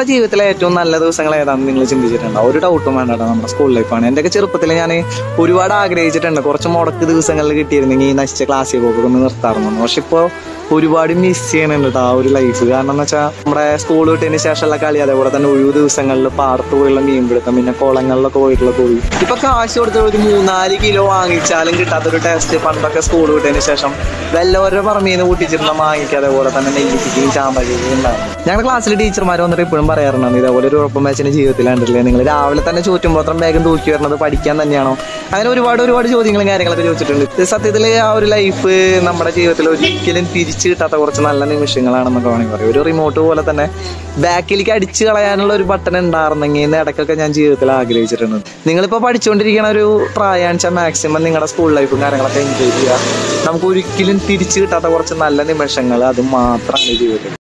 നമ്മുടെ ജീവിതത്തിലെ ഏറ്റവും നല്ല ദിവസങ്ങൾ ഏതാണെന്ന് നിങ്ങൾ ചിന്തിച്ചിട്ടുണ്ടോ? ഒരു ഡൗട്ടും വേണ്ട നമ്മുടെ സ്കൂൾ ലൈഫാണ് എന്റെയൊക്കെ ചെറുപ്പത്തിൽ ഞാൻ ഒരുപാട് ആഗ്രഹിച്ചിട്ടുണ്ട്. കുറച്ച് മുടക്ക് ദിവസങ്ങളിൽ കിട്ടിയിരുന്നെങ്കിൽ ഈ നശിച്ച ക്ലാസ്സിൽ പോക്കൊക്കെ ഒന്ന് നിർത്താറുണ്ട് പക്ഷെ ഇപ്പോൾ ഒരുപാട് മിസ് ചെയ്യണുണ്ട് കേട്ടോ ആ ഒരു ലൈഫ് കാരണം എന്ന് വെച്ചാൽ നമ്മുടെ സ്കൂൾ വിട്ടതിന് ശേഷമുള്ള കളി അതേപോലെ തന്നെ ഒഴിവ് ദിവസങ്ങളിൽ പാടത്ത് പോയുള്ള മീൻ പിടുത്തം പിന്നെ കുളങ്ങളിലൊക്കെ പോയിട്ടുള്ള പോയി ഇപ്പൊ കാശ് കൊടുത്ത് ഒരു മൂന്നാൽ കിലോ വാങ്ങിച്ചാലും കിട്ടാത്തൊരു ടേസ്റ്റ് പണ്ടൊക്കെ സ്കൂൾ വിട്ടതിന് ശേഷം വല്ലവരുടെ പറമ്പിൽ നിന്ന് കൂട്ടിച്ചിരുന്ന വാങ്ങിക്കുക അതേപോലെ തന്നെ നെല്ലിക്കയും ചാമ്പകയും ഉണ്ടാവും. ഞങ്ങളുടെ ക്ലാസ്സിലെ ടീച്ചർമാർ വന്നിട്ട് ഇപ്പോഴും പറയാറുണ്ട്. ഇതേപോലെ ഒരു ഉറപ്പം മാച്ചിന്റെ കണ്ടിട്ടില്ലേ? നിങ്ങൾ രാവിലെ തന്നെ ചോറ്റുമ്പോത്രം വേഗം തൂക്കി വരുന്നത് പഠിക്കാൻ തന്നെയാണോ? അങ്ങനെ ഒരുപാട് ഒരുപാട് ചോദ്യങ്ങളും കാര്യങ്ങളൊക്കെ ചോദിച്ചിട്ടുണ്ട്. സത്യത്തിൽ ആ ഒരു ലൈഫ് നമ്മുടെ ജീവിതത്തിൽ ഒരിക്കലും തിരിച്ചു കിട്ടാത്ത കുറച്ച് നല്ല നിമിഷങ്ങളാണെന്നൊക്കെ വേണമെങ്കിൽ പറയാം. ഒരു റിമോട്ട് പോലെ തന്നെ ബാക്കിലേക്ക് അടിച്ചു കളയാനുള്ള ഒരു ബട്ടൺ ഉണ്ടായിരുന്നെങ്കിൽ എന്ന് ഇടയ്ക്കൊക്കെ ഞാൻ ജീവിതത്തിൽ ആഗ്രഹിച്ചിട്ടുണ്ട്. നിങ്ങളിപ്പോൾ പഠിച്ചുകൊണ്ടിരിക്കുന്ന ഒരു പ്രായം വെച്ചാൽ മാക്സിമം നിങ്ങളുടെ സ്കൂൾ ലൈഫും കാര്യങ്ങളൊക്കെ എൻജോയ് ചെയ്യുക. നമുക്ക് ഒരിക്കലും തിരിച്ചു കിട്ടാത്ത കുറച്ച് നല്ല നിമിഷങ്ങൾ അത് മാത്രമാണ് ജീവിതത്തിൽ.